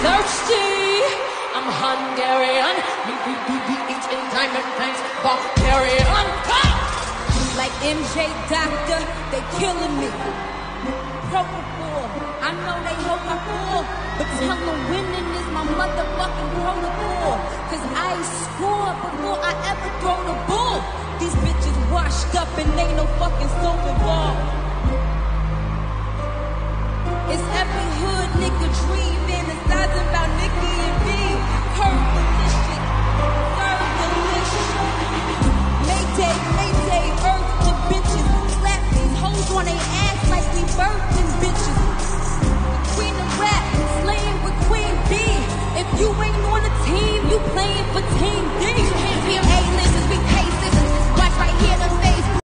thirsty. I'm Hungarian. Me, me, me, me eating diamond things. Bulgarian. Like MJ Doctor, they killing me. Propofol. I know they hope I fall, but tell them winning is my motherfucking protocol. Cause I score before I ever throw the ball. These bitches washed up and